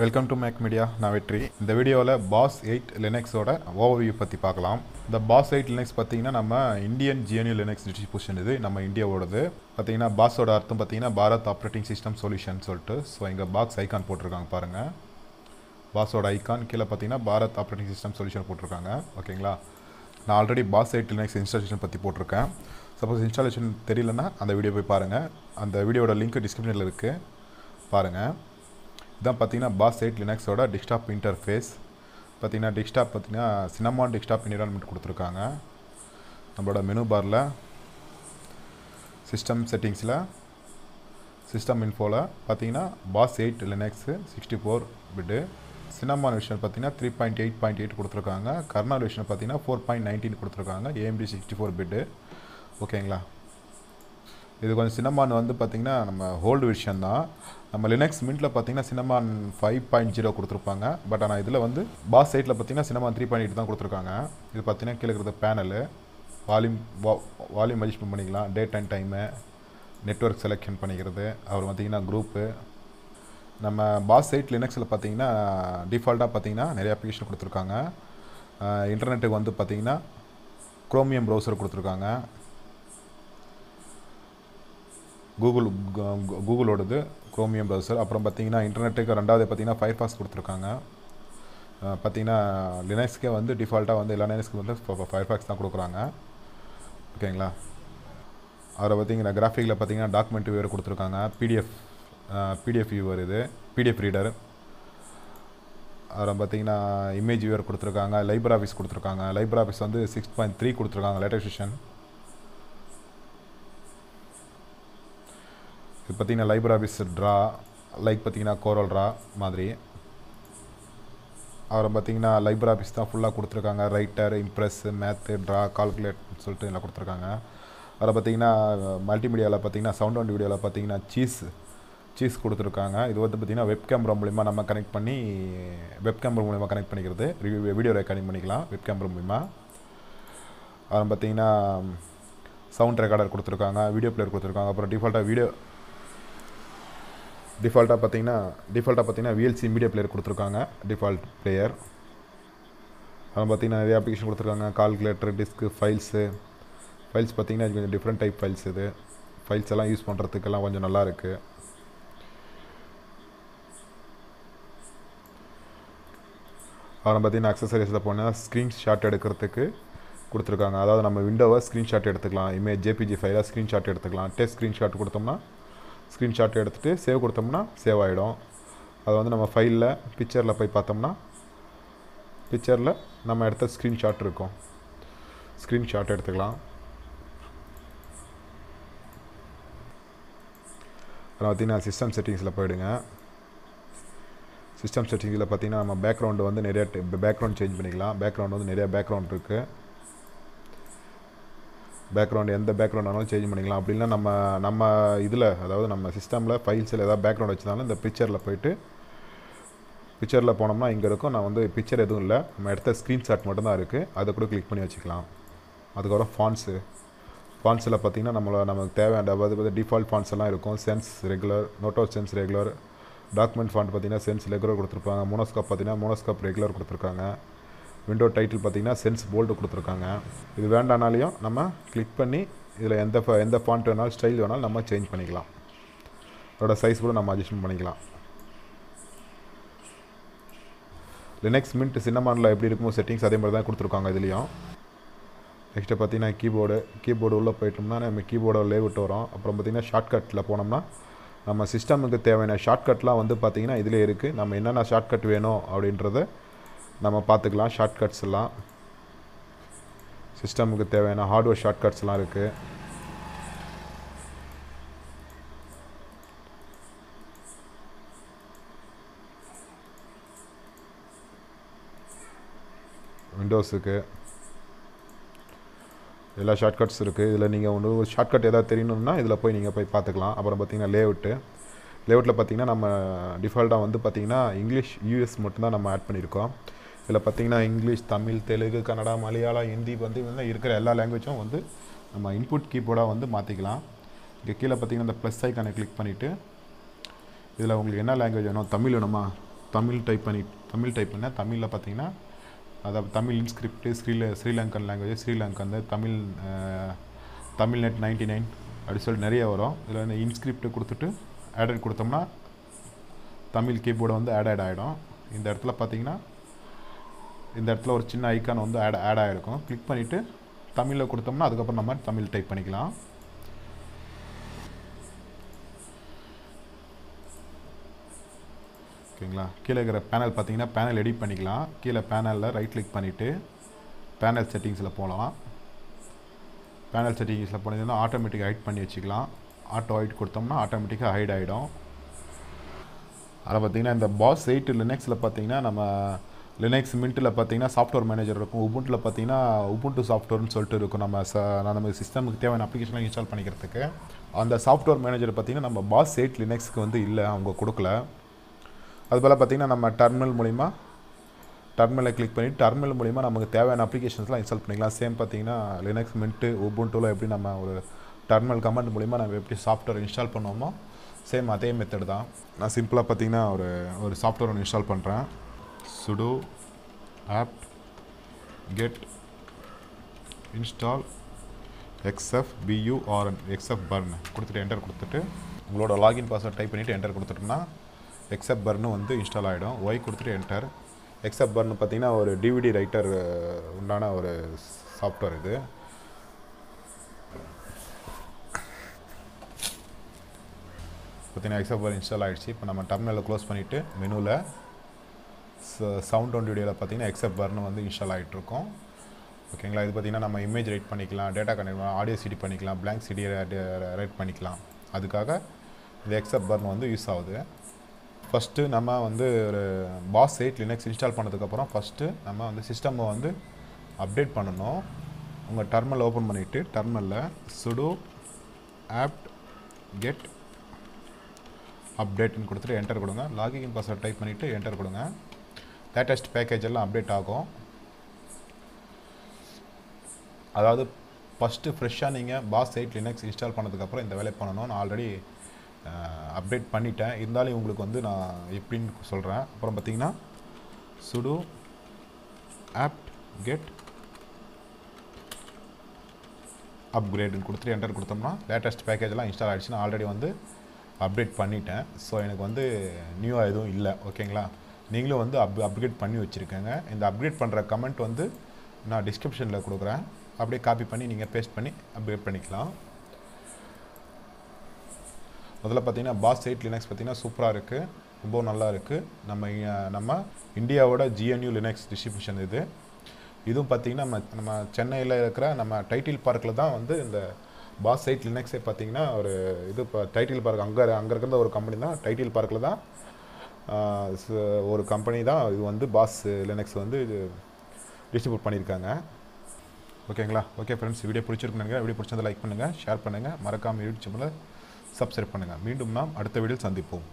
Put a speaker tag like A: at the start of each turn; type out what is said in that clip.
A: Welcome to make media நான் வெற்றி. இந்த வீடியோவில் பாஸ் எயிட் லினக்ஸோட ஓவர்வியூ பற்றி பார்க்கலாம். இந்த பாஸ் எயிட் லினக்ஸ் பார்த்தீங்கன்னா நம்ம இந்தியன் ஜிஎன்யூ லினக்ஸ் டிஸ்ட்ரிபியூஷன் இது நம்ம இந்தியாவோடது. பார்த்தீங்கன்னா பாஸோட அர்த்தம் பார்த்தீங்கன்னா பாரத் ஆப்ரேட்டிங் சிஸ்டம் சொல்யூஷன் சொல்லிட்டு ஸோ இங்கே பாக்ஸ் ஐகான் போட்டிருக்காங்க பாருங்கள் பாஸோட ஐக்கான் கீழே பார்த்தீங்கன்னா பாரத் ஆப்ரேட்டிங் சிஸ்டம் சொல்யூஷன் போட்டிருக்காங்க. ஓகேங்களா? நான் already BOSS eight Linux installation பற்றி போட்டிருக்கேன். சப்போஸ் இன்ஸ்டாலேஷன் தெரியலன்னா அந்த வீடியோ போய் பாருங்கள் அந்த வீடியோட லிங்க் டிஸ்கிரிப்ஷனில் இருக்குது பாருங்கள் இதான் பார்த்தீங்கன்னா பாஸ் எயிட் லினக்ஸோட டெஸ்க்டாப் இன்டர்ஃபேஸ் பார்த்தீங்கன்னா டெஸ்க்டாப் பார்த்தீங்கன்னா சினமான் டெஸ்க்டாப் என்விரான்மெண்ட் கொடுத்துருக்காங்க. நம்மளோட மெனு பாரில் சிஸ்டம் செட்டிங்ஸில் சிஸ்டம் இன்ஃபோவில் பார்த்தீங்கன்னா BOSS eight Linux sixty four bit Cinnamon விஷயம் பார்த்தீங்கன்னா three point eight point eight கொடுத்துருக்காங்க. கர்னால் விஷன் பார்த்தீங்கன்னா ஃபோர் பாயிண்ட் நைன்டீன் கொடுத்துருக்காங்க. ஏஎம்டி சிக்ஸ்டி ஃபோர் பிட்டு ஓகேங்களா? இது கொஞ்சம் சினமான் வந்து பார்த்திங்கன்னா நம்ம ஹோல்டு விஷயம் தான் நம்ம லினக்ஸ் மின்ட்டில் பார்த்தீங்கன்னா சினமான் ஃபைவ் பாயிண்ட் ஜீரோ கொடுத்துருப்பாங்க. பட் ஆனால் இதில் வந்து பாஸ் சைட்டில் பார்த்தீங்கன்னா சினமான் த்ரீ பாயிண்ட் எயிட் தான் கொடுத்துருக்காங்க. இது பார்த்தீங்கன்னா கீழே இருக்கிற பேனலு வால்யூம் வா வால்யூம் அட்ஜஸ்ட்மெண்ட் பண்ணிக்கலாம். Date and time network selection பண்ணிக்கிறது. அப்புறம் பார்த்திங்கன்னா குரூப்பு நம்ம பாஸ் சைட் லினக்ஸில் பார்த்தீங்கன்னா டிஃபால்ட்டாக பார்த்தீங்கன்னா நிறைய அப்ளிகேஷன் கொடுத்துருக்காங்க. இன்டர்நெட்டுக்கு வந்து பார்த்திங்கன்னா குரோமியம் ப்ரௌசர் கொடுத்துருக்காங்க. கூகுள் கூகுளோடது குரோமியம் ப்ரௌசர் அப்புறம் பார்த்தீங்கன்னா இன்டர்நெட்டுக்கு ரெண்டாவது பார்த்தீங்கன்னா ஃபயர்ஃபாக்ஸ் கொடுத்துருக்காங்க. பார்த்தீங்கன்னா லினக்ஸ்க்கே வந்து டிஃபால்ட்டாக வந்து எல்லா லினக்ஸ்க்கு வந்து ஃபயர்ஃபாக்ஸ் தான் கொடுக்குறாங்க. ஓகேங்களா? அதில் பார்த்தீங்கன்னா கிராஃபிக்கில் பார்த்தீங்கன்னா டாக்குமெண்ட் வியூவர் கொடுத்துருக்காங்க. பிடிஎஃப் பிடிஎஃப் வியூவர் இது. பிடிஎஃப் ரீடர் அப்புறம் பார்த்தீங்கன்னா இமேஜ் வியூவர் கொடுத்துருக்காங்க. லைப்ரரி ஆஃபீஸ் கொடுத்துருக்காங்க. லைப்ரரி ஆஃபீஸ் வந்து சிக்ஸ் பாயிண்ட் த்ரீ கொடுத்துருக்காங்க லேட்டஸ்ட் செஷன் இது பார்த்தீங்கன்னா லைப்ரரி ஆஃபீஸ் ட்ரா லைக் பார்த்தீங்கன்னா கோரல் ட்ரா மாதிரி. அப்புறம் பார்த்தீங்கன்னா லைப்ரரி ஆஃபீஸ் தான் ஃபுல்லாக கொடுத்துருக்காங்க. Writer impress math draw calculate சொல்லிட்டு எல்லாம் கொடுத்துருக்காங்க. அதில் பார்த்தீங்கன்னா மல்டிமீடியாவில் பார்த்தீங்கன்னா சவுண்ட் அண்ட் வீடியோவில் பார்த்தீங்கன்னா சீஸ் சீஸ் கொடுத்துருக்காங்க. இது வந்து பார்த்திங்கன்னா வெப் கேமரா மூலிமா நம்ம கனெக்ட் பண்ணி வெப் கேமரா மூலிமா கனெக்ட் பண்ணிக்கிறது. வீடியோ ரெக்கார்டிங் பண்ணிக்கலாம் வெப் கேமரா மூலிமா அப்புறம் பார்த்தீங்கன்னா சவுண்ட் ரெக்கார்டர் கொடுத்துருக்காங்க வீடியோ பிளேயர் கொடுத்துருக்காங்க. அப்புறம் டிஃபால்ட்டாக வீடியோ டிஃபால்ட்டாக பார்த்தீங்கன்னா டிஃபால்ட்டாக பார்த்தீங்கன்னா விஎல்சி மீடியா பிளேயர் கொடுத்துருக்காங்க. டிஃபால்ட் பிளேயர் அப்புறம் பார்த்தீங்கன்னா நிறைய அப்ளிகேஷன் கொடுத்துருக்காங்க. கால்குலேட்டர் டிஸ்க்கு ஃபைல்ஸு ஃபைல்ஸ் பார்த்தீங்கன்னா கொஞ்சம் டிஃப்ரெண்ட் டைப் ஃபைல்ஸ் இது. ஃபைல்ஸ் எல்லாம் யூஸ் பண்ணுறதுக்கெல்லாம் கொஞ்சம் நல்லா இருக்குது அப்புறம் பார்த்தீங்கன்னா அக்சசரிஸில் போனால் ஸ்க்ரீன்ஷாட் எடுக்கிறதுக்கு கொடுத்துருக்காங்க. அதாவது நம்ம விண்டோவை ஸ்க்ரீன்ஷாட் எடுத்துக்கலாம். இமேஜ் ஜேபிஜி ஃபைலாக ஸ்க்ரீன்ஷாட் எடுத்துக்கலாம். டெஸ்ட் ஸ்க்ரீன்ஷாட் கொடுத்தோம்னா ஸ்க்ரீன்ஷாட் எடுத்துகிட்டு சேவ் கொடுத்தோம்னா சேவ் ஆகிடும் அது வந்து நம்ம ஃபைலில் பிக்சரில் போய் பார்த்தோம்னா பிக்சரில் நம்ம எடுத்த ஸ்க்ரீன்ஷாட் இருக்கும். ஸ்க்ரீன்ஷாட் எடுத்துக்கலாம். அப்புறம் பார்த்தீங்கன்னா சிஸ்டம் செட்டிங்ஸில் போயிடுங்க. சிஸ்டம் செட்டிங்ஸில் பார்த்தீங்கன்னா நம்ம பேக்ரவுண்டு வந்து நிறைய பேக்ரவுண்ட் சேஞ்ச் பண்ணிக்கலாம். பேக்ரவுண்ட் வந்து நிறைய பேக்ரவுண்ட் இருக்குது பேக்ரவுண்ட் எந்த பேக்ரவுண்ட் ஆனாலும் சேஞ்ச் பண்ணிக்கலாம். அப்படின்னா நம்ம நம்ம இதில் அதாவது நம்ம சிஸ்டமில் ஃபைல்ஸில் ஏதாவது பேக்ரவுண்ட் வச்சுருந்தாலும் இந்த பிக்சரில் போயிட்டு பிக்சரில் போனோம்னா இங்கே இருக்கும். நான் வந்து பிக்சர் எதுவும் இல்லை. நம்ம எடுத்த ஸ்க்ரீன்ஷாட் மட்டும்தான் இருக்குது அதை கூட கிளிக் பண்ணி வச்சுக்கலாம். அதுக்கப்புறம் ஃபான்ஸு ஃபான்ஸில் பார்த்திங்கன்னா நம்மளை நமக்கு தேவையான அதாவது டிஃபால்ட் ஃபான்ஸ் எல்லாம் இருக்கும். Sans regular Noto sans regular document font பார்த்திங்கன்னா சென்ஸ் ரெகுலர் கொடுத்துருப்பாங்க. மோனோஸ்காப் பார்த்திங்கன்னா மோனோஸ்காப் ரெகுலர் கொடுத்துருக்காங்க. விண்டோ டைட்டில் பார்த்திங்கன்னா சென்ஸ் போல்டு கொடுத்துருக்காங்க. இது வேண்டானாலையும் நம்ம கிளிக் பண்ணி இதில் எந்த எந்த ஃபாண்ட் வேணாலும் ஸ்டைல் வேணாலும் நம்ம சேஞ்ச் பண்ணிக்கலாம். அதோட சைஸ் கூட நம்ம அட்ஜஸ்ட் பண்ணிக்கலாம். லினக்ஸ் மின்ட் சின்னமானில் எப்படி இருக்குமோ செட்டிங்ஸ் அதே மாதிரி தான் கொடுத்துருக்காங்க இதுலேயும். நெக்ஸ்ட்டு பார்த்தீங்கன்னா கீபோர்டு கீபோர்டு உள்ளே போயிட்டோம்னா நம்ம கீபோர்டை லேவுட் வரும். அப்புறம் பார்த்திங்கன்னா ஷார்ட்கட்டில் போனோம்னா நம்ம சிஸ்டமுக்கு தேவையான ஷார்ட்கட்லாம் வந்து பார்த்திங்கன்னா இதிலே இருக்குது நம்ம என்னென்ன ஷார்ட்கட் வேணும் அப்படின்றத நம்ம பார்த்துக்கலாம் ஷார்ட்கட்ஸ் எல்லாம். சிஸ்டமுக்கு தேவையான ஹார்ட்வேர் ஷார்ட்கட்ஸ்லாம் இருக்குது விண்டோஸுக்கு எல்லா ஷார்ட்கட்ஸ் இருக்குது இதில் நீங்கள் ஒன்று ஒரு ஷார்ட்கட் எதாவது தெரியணும்னா இதில் போய் நீங்கள் போய் பார்த்துக்கலாம். அப்புறம் பார்த்தீங்கன்னா லேஅவுட்டு லேஅவுட்டில் பார்த்தீங்கன்னா நம்ம டிஃபால்ட்டாக வந்து பார்த்திங்கன்னா இங்கிலீஷ் யூஎஸ் மட்டும்தான் நம்ம ஆட் பண்ணியிருக்கோம். இதில் பார்த்திங்கன்னா இங்கிலீஷ் தமிழ் தெலுங்கு கன்னடா மலையாளம் ஹிந்தி வந்து இருக்கிற எல்லா லாங்குவேஜும் வந்து நம்ம இன்புட் கீபோர்டாக வந்து மாற்றிக்கலாம் இங்கே கீழே பார்த்திங்கன்னா இந்த ப்ளஸ் ஐக்கானை கிளிக் பண்ணிவிட்டு இதில் உங்களுக்கு என்ன லாங்குவேஜ் வேணும்? தமிழ் வேணுமா? தமிழ் டைப் பண்ணி தமிழ் டைப் பண்ண தமிழில் பார்த்தீங்கன்னா அதாவது Tamil inscript Srila Sri Lankan language Sri Lankan Tamil Tamil net ninety nine அப்படி சொல்லிட்டு நிறைய வரும். இதில் வந்து இன்ஸ்கிரிப்ட் கொடுத்துட்டு ஆடட் கொடுத்தோம்னா தமிழ் கீபோர்டு வந்து ஆட் ஆட் ஆகிடும் இந்த இடத்துல பார்த்தீங்கன்னா இந்த இடத்துல ஒரு சின்ன ஐக்கான் வந்து ஆட் ஆட் ஆகிருக்கும் கிளிக் பண்ணிவிட்டு தமிழில் கொடுத்தோம்னா அதுக்கப்புறம் நம்ம தமிழ் டைப் பண்ணிக்கலாம். ஓகேங்களா கீழே இருக்கிற பேனல் பார்த்தீங்கன்னா பேனல் எடிட் பண்ணிக்கலாம். கீழே பேனலில் ரைட் கிளிக் பண்ணிவிட்டு பேனல் செட்டிங்ஸில் போகலாம் பேனல் செட்டிங்ஸில் போனீங்கன்னா ஆட்டோமேட்டிக் ஹைட் பண்ணி வச்சுக்கலாம். ஆட்டோ ஹைட் கொடுத்தோம்னா ஆட்டோமேட்டிக்காக ஹைட் ஆகிடும் அதில் பார்த்தீங்கன்னா இந்த பாஸ் எயிட் லினக்ஸில் பார்த்தீங்கன்னா நம்ம லினக்ஸ் மின்ட்டில் பார்த்தீங்கன்னா சாஃப்ட்வேர் மேனேஜர் இருக்கும். உபுண்டில் பார்த்தீங்கன்னா உபுண்டு சாஃப்ட்வேர்னு சொல்லிட்டு இருக்கும். நம்ம ச நம்ம சிஸ்டமுக்கு தேவையான அப்ளிகேஷன்லாம் இன்ஸ்டால் பண்ணிக்கிறதுக்கு. அந்த சாஃப்ட்வேர் மேனேஜர் பார்த்தீங்கன்னா நம்ம பாஸ் எயிட் லினக்ஸ்க்கு வந்து இல்லை அவங்க கொடுக்கல. அதுபோல் பார்த்தீங்கன்னா நம்ம டர்மினல் மூலிமா டர்மினலை கிளிக் பண்ணி டர்மினல் மூலிமா நமக்கு தேவையான அப்ளிகேஷன்ஸ்லாம் இன்ஸ்டால் பண்ணிக்கலாம். சேம் பார்த்தீங்கன்னா லினக்ஸ் மின்ட்டு உபுண்டுல எப்படி நம்ம ஒரு டர்மினல் கமெண்ட் மூலிமா நம்ம எப்படி சாஃப்ட்வேர் இன்ஸ்டால் பண்ணுவோமோ சேம் அதே மெத்தட் தான். நான் சிம்பிளாக பார்த்தீங்கன்னா ஒரு ஒரு சாஃப்ட்வேர் ஒன்று இன்ஸ்டால் பண்ணுறேன் sudo apt get install XF B U R N XF கொடுத்துட்டு என்டர் கொடுத்துட்டு உங்களோட லாகின் பாஸ்வேர்ட் டைப் பண்ணிவிட்டு என்டர் கொடுத்துட்டோம்னா எக்ஸ்எஃப் பர்னு வந்து இன்ஸ்டால் ஆகிடும் ஒய் கொடுத்துட்டு என்டர் எக்ஸ்எஃப் பர்னு பார்த்தீங்கன்னா ஒரு டிவிடி ரைட்டர் உண்டான ஒரு சாஃப்ட்வேர் இது. பார்த்தீங்கன்னா எக்ஸ்எஃப் பர்ன் இன்ஸ்டால் ஆகிடுச்சு இப்போ நம்ம டர்மினலில் க்ளோஸ் பண்ணிவிட்டு மெனுவில் சவுண்ட் ஒன் வீடியோவில் பார்த்தீங்கன்னா எக்ஸப்ட் பர்னு வந்து இன்ஸ்டால் ஆகிட்டு இருக்கும் ஓகேங்களா இது பார்த்தீங்கன்னா நம்ம இமேஜ் ரைட் பண்ணிக்கலாம் டேட்டா கனெக்ட் ஆடியோ சிடி பண்ணிக்கலாம் பிளாங்க் சிடி ரைட் பண்ணிக்கலாம். அதுக்காக இந்த எக்ஸப்ட் பர்ன் வந்து யூஸ் ஆகுது. ஃபஸ்ட்டு நம்ம வந்து ஒரு பாஸ் எயிட் லினக்ஸ் இன்ஸ்டால் பண்ணதுக்கப்புறம் ஃபஸ்ட்டு நம்ம வந்து சிஸ்டமை வந்து அப்டேட் பண்ணணும். உங்கள் டர்மினல் ஓப்பன் பண்ணிவிட்டு டர்மினலில் சுடோ ஆப்ட் கெட் அப்டேட்னு கொடுத்துட்டு என்டர் கொடுங்க. லாகின் பாஸ்வேர்ட் டைப் பண்ணிவிட்டு என்டர் கொடுங்க. லேட்டஸ்ட் பேக்கேஜ் எல்லாம் அப்டேட் ஆகும். அதாவது ஃபஸ்ட்டு ஃப்ரெஷ்ஷாக நீங்கள் பாஸ் எயிட் லினக்ஸ் இன்ஸ்டால் பண்ணதுக்கப்புறம் இந்த வேலையை பண்ணணும். நான் ஆல்ரெடி அப்டேட் பண்ணிட்டேன். இருந்தாலும் உங்களுக்கு வந்து நான் எப்படின்னு சொல்கிறேன் அப்புறம் பார்த்தீங்கன்னா சுடு ஆப்ட் கெட் அப்கிரேடுன்னு கொடுத்துட்டு என்டர் கொடுத்தோம்னா லேட்டஸ்ட் பேக்கேஜ்லாம் இன்ஸ்டால் ஆகிடுச்சு நான் ஆல்ரெடி வந்து அப்டேட் பண்ணிட்டேன். ஸோ எனக்கு வந்து நியூவாக எதுவும் இல்லை. ஓகேங்களா நீங்களும் வந்து அப் அப்கிரேட் பண்ணி வச்சுருக்கேங்க. இந்த அப்கிரேட் பண்ணுற கமெண்ட் வந்து நான் டிஸ்கிரிப்ஷனில் கொடுக்குறேன். அப்படியே காப்பி பண்ணி நீங்கள் பேஸ்ட் பண்ணி அப்கிரேட் பண்ணிக்கலாம். முதல்ல பார்த்தீங்கன்னா பாஸ் எயிட் லினக்ஸ் பார்த்தீங்கன்னா சூப்பராக இருக்குது ரொம்ப நல்லா இருக்குது நம்ம நம்ம இந்தியாவோட ஜிஎன்யூ லினக்ஸ் டிஸ்ட்ரிபியூஷன் இது. இதுவும் பார்த்தீங்கன்னா நம்ம நம்ம சென்னையில் இருக்கிற நம்ம டைட்டில் பார்க்கில் தான் வந்து இந்த பாஸ் எயிட் லினக்ஸே பார்த்தீங்கன்னா ஒரு இது இப்போ டைட்டில் பார்க் அங்கே அங்கே இருக்கிற ஒரு கம்பெனி தான் டைட்டில் பார்க்கில் தான் ஒரு கம்பெனி தான் இது வந்து பாஸ் லினக்ஸ் வந்து இது டிஸ்ட்ரிபியூட் பண்ணியிருக்காங்க. ஓகேங்களா ஓகே ஃப்ரெண்ட்ஸ் வீடியோ பிடிச்சிருக்குன்னு நினைக்கிறேன். வீடியோ பிடிச்சிருந்தா லைக் பண்ணுங்கள் ஷேர் பண்ணுங்கள் மறக்காமல் யூடியூப் சேனலை சப்ஸ்கிரைப் பண்ணுங்கள் மீண்டும் நாம் அடுத்த வீடியோ சந்திப்போம்.